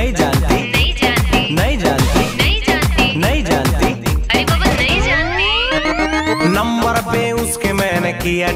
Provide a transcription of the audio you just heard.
नहीं जानती। नहीं जानती। नहीं जानती। नहीं जानती। नहीं जानती। अरे बाबा नहीं जानती। नंबर पे उसके मैंने किया